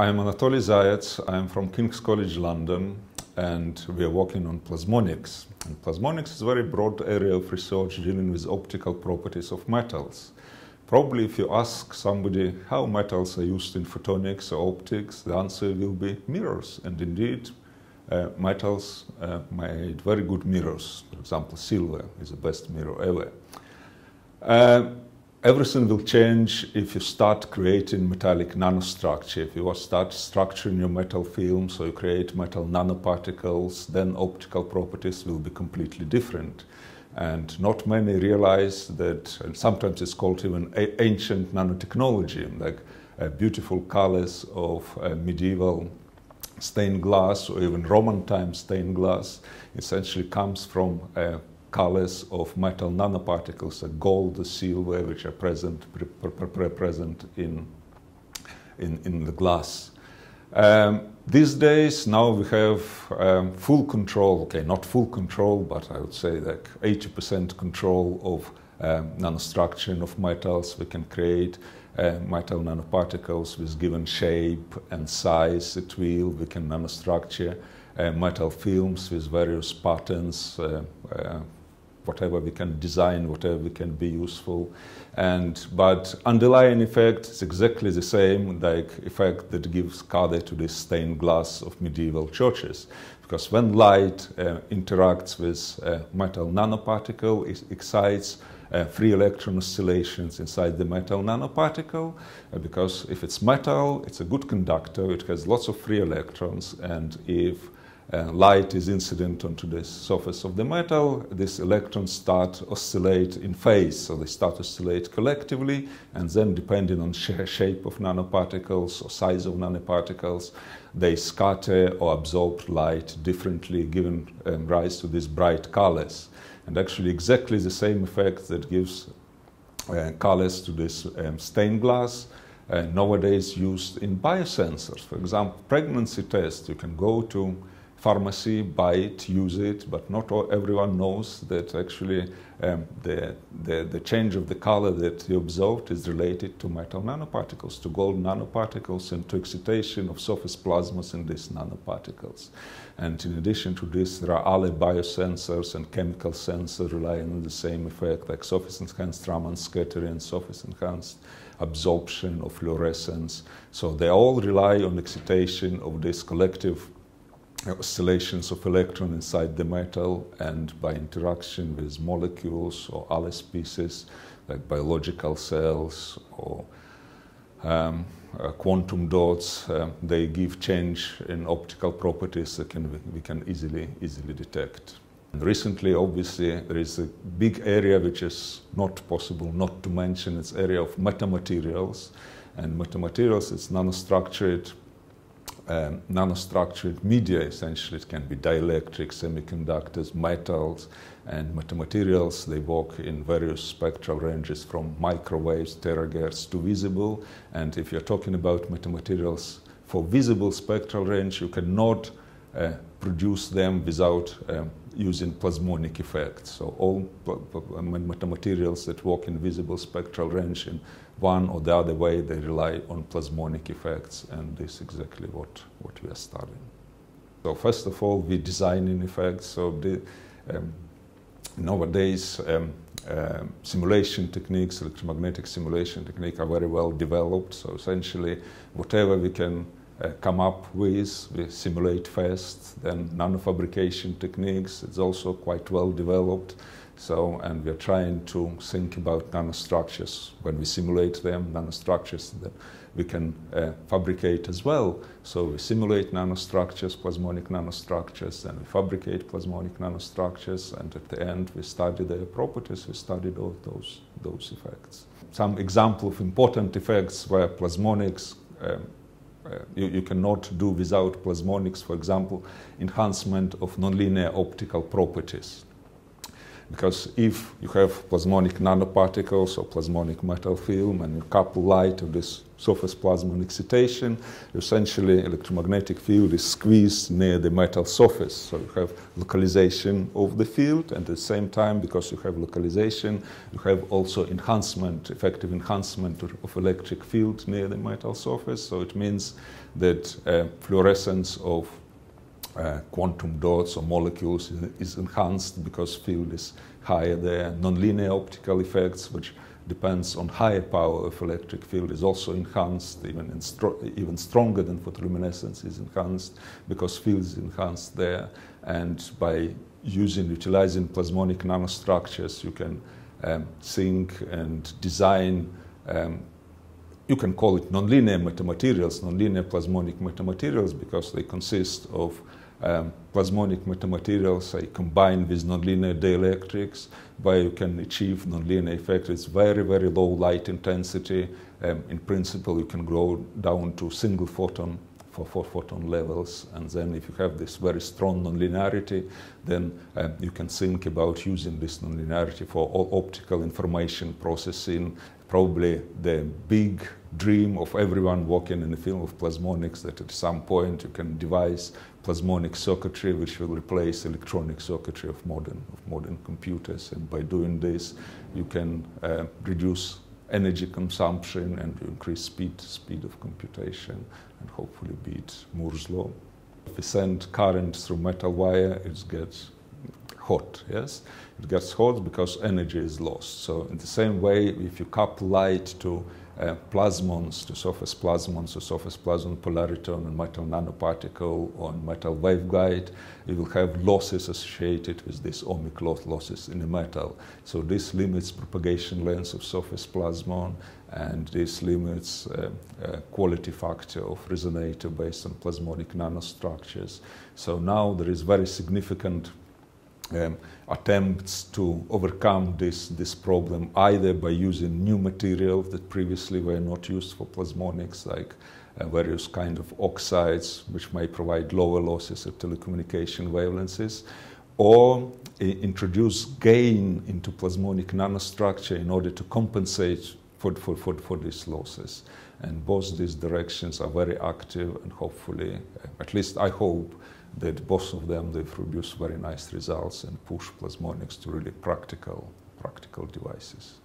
I'm Anatoly Zayats. I'm from King's College London and we are working on plasmonics. And plasmonics is a very broad area of research dealing with optical properties of metals. Probably if you ask somebody how metals are used in photonics or optics, the answer will be mirrors. And indeed, uh, metals uh, made very good mirrors. For example, silver is the best mirror ever. Uh, everything will change if you start creating metallic nanostructure. If you start structuring your metal films or you create metal nanoparticles, then optical properties will be completely different. And not many realize that, and sometimes it's called even ancient nanotechnology, like uh, beautiful colors of uh, medieval stained glass or even Roman time stained glass essentially comes from uh, colors of metal nanoparticles, the gold, the silver, which are present, pre pre present in, in, in the glass. Um, these days, now we have um, full control, okay, not full control, but I would say like 80% control of um, nanostructuring of metals. We can create uh, metal nanoparticles with given shape and size at will. We can nanostructure uh, metal films with various patterns, uh, uh whatever we can design, whatever we can be useful. And, but underlying effect is exactly the same like effect that gives color to the stained glass of medieval churches. Because when light uh, interacts with a metal nanoparticle, it excites uh, free electron oscillations inside the metal nanoparticle. Uh, because if it's metal, it's a good conductor, it has lots of free electrons, and if uh, light is incident onto the surface of the metal, these electrons start oscillate in phase. So they start oscillate collectively, and then depending on sh shape of nanoparticles or size of nanoparticles, they scatter or absorb light differently, giving um, rise to these bright colors. And actually exactly the same effect that gives uh, colors to this um, stained glass uh, nowadays used in biosensors. For example, pregnancy test, you can go to pharmacy, buy it, use it, but not all, everyone knows that actually um, the, the, the, change of the color that you observed is related to metal nanoparticles, to gold nanoparticles, and to excitation of surface plasmons in these nanoparticles. And in addition to this, there are other biosensors and chemical sensors relying on the same effect, like surface-enhanced Raman scattering, and surface-enhanced absorption of fluorescence. So they all rely on excitation of this collective oscillations of electron inside the metal and by interaction with molecules or other species like biological cells or um, uh, quantum dots, uh, they give change in optical properties that can, we can easily, easily detect. And recently, obviously, there is a big area which is not possible not to mention. It's area of metamaterials. And metamaterials is nanostructured um, nanostructured media, essentially. It can be dielectric, semiconductors, metals, and metamaterials. They work in various spectral ranges from microwaves, terahertz to visible. And if you're talking about metamaterials for visible spectral range, you cannot uh, produce them without um, using plasmonic effects. So all metamaterials that work in visible spectral range in one or the other way, they rely on plasmonic effects, and this is exactly what, what we are studying. So first of all, we design in effects. So the, um, nowadays, um, uh, simulation techniques, electromagnetic simulation techniques are very well developed. So essentially, whatever we can come up with, we simulate first. Then nanofabrication techniques, it's also quite well developed. So, and we're trying to think about nanostructures when we simulate them, nanostructures that we can uh, fabricate as well. So we simulate nanostructures, plasmonic nanostructures, and we fabricate plasmonic nanostructures, and at the end we study their properties, we study all those, those effects. Some example of important effects were plasmonics um, uh, Uh, you, you, cannot do without plasmonics, for example, enhancement of nonlinear optical properties. Because if you have plasmonic nanoparticles or plasmonic metal film and you couple light to this surface plasmon excitation, essentially electromagnetic field is squeezed near the metal surface. So you have localization of the field and at the same time, because you have localization, you have also enhancement, effective enhancement of electric field near the metal surface. So it means that uh, fluorescence of uh, quantum dots or molecules is enhanced because field is higher there. Nonlinear optical effects, which depends on higher power of electric field, is also enhanced, even, stro even stronger than photoluminescence is enhanced because field is enhanced there. And by using, utilizing plasmonic nanostructures, you can um, think and design um, you can call it nonlinear metamaterials, nonlinear plasmonic metamaterials, because they consist of um, plasmonic metamaterials I combine with nonlinear dielectrics where you can achieve nonlinear effect. It's very, very low light intensity. Um, in principle, you can go down to single photon for four photon levels. And then if you have this very strong nonlinearity, then um, you can think about using this nonlinearity for all optical information processing. Probably the big dream of everyone working in the field of plasmonics that at some point you can devise plasmonic circuitry which will replace electronic circuitry of modern, of modern computers. And by doing this, you can uh, reduce energy consumption and increase speed, speed of computation and hopefully beat Moore's law. If we send current through metal wire, it gets hot, yes? It gets hot because energy is lost. So in the same way, if you couple light to uh, plasmons to surface plasmons to surface plasmon polariton on a metal nanoparticle on metal waveguide. You will have losses associated with this ohmic loss losses in the metal. So this limits propagation length of surface plasmon and this limits uh, uh, quality factor of resonator based on plasmonic nanostructures. So now there is very significant um, attempts to overcome this, this problem either by using new materials that previously were not used for plasmonics, like uh, various kind of oxides, which may provide lower losses at telecommunication wavelengths, or uh, introduce gain into plasmonic nanostructure in order to compensate for, for, for, for these losses. And both these directions are very active and hopefully, uh, at least I hope, that both of them they produce very nice results and push plasmonics to really practical practical devices.